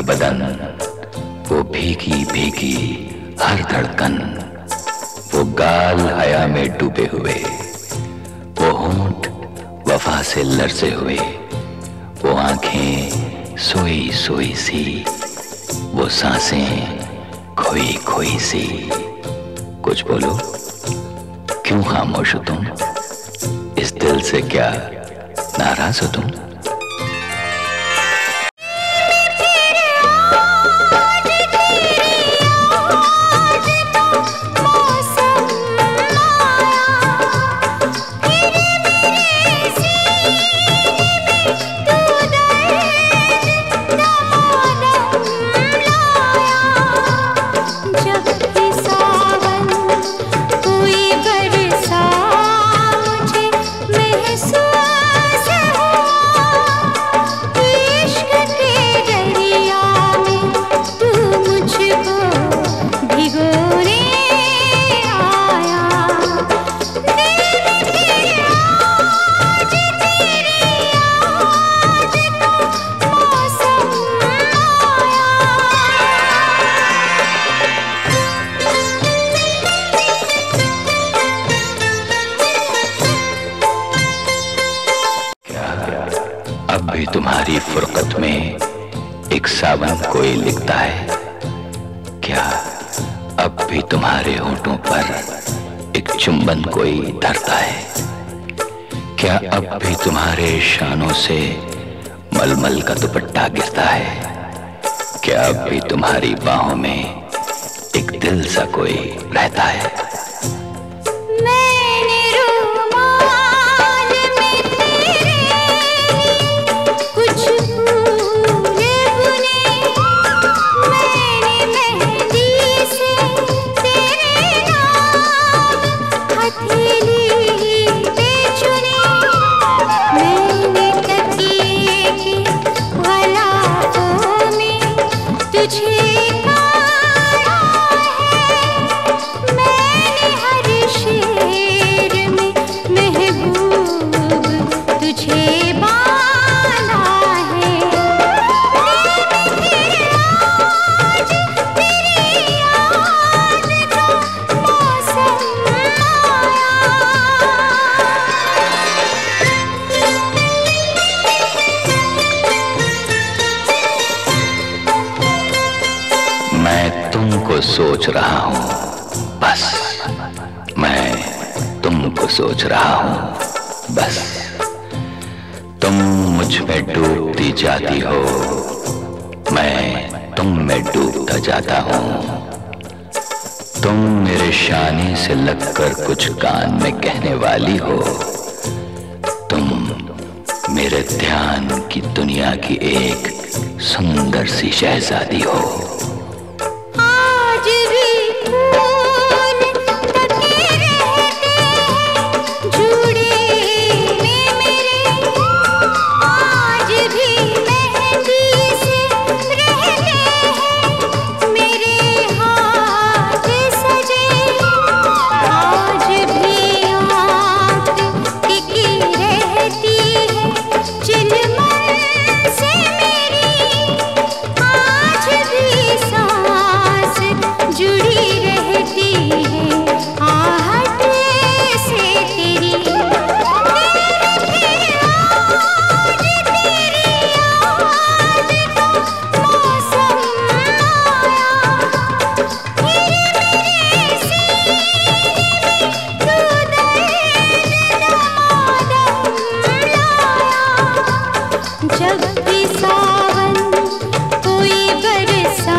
बदन, वो भीगी भीगी हर धड़कन, वो गाल हया में डूबे हुए, वो होंठ वफा से लरसे हुए, वो आँखें सोई सोई सी, वो साँसें खोई खोई सी। कुछ बोलो, क्यों खामोश हो तुम? इस दिल से क्या नाराज़ हो तुम? सावन कोई लिखता है। क्या अब भी तुम्हारे होठों पर एक चुंबन कोई धरता है? क्या अब भी तुम्हारे शानों से मलमल का दुपट्टा गिरता है? क्या अब भी तुम्हारी बाहों में एक दिल सा कोई रहता है? सोच रहा हूँ। बस, मैं तुमको सोच रहा हूँ। बस, तुम मुझमें डूबती जाती हो। मैं तुम में डूबता जाता हूँ। तुम मेरे शानी से लगकर कुछ कान में कहने वाली हो। तुम मेरे ध्यान की दुनिया की एक सुंदर सी शहजादी हो। जब भी सावन कोई बरसा